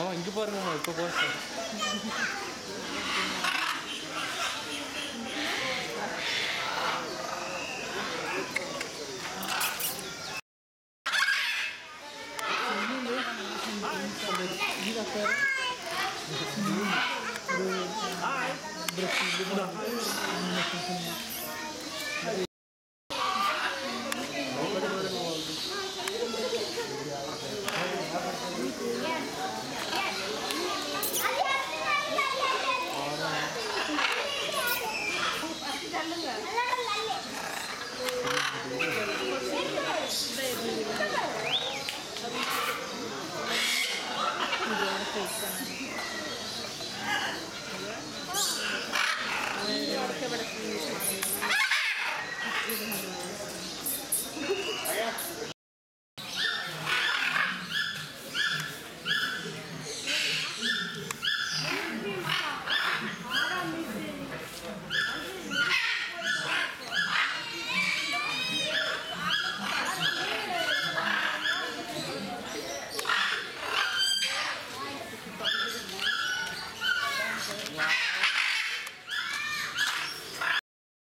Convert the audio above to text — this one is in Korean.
어, 이거 바르는 거 이거 봤어. Gracias. difícil.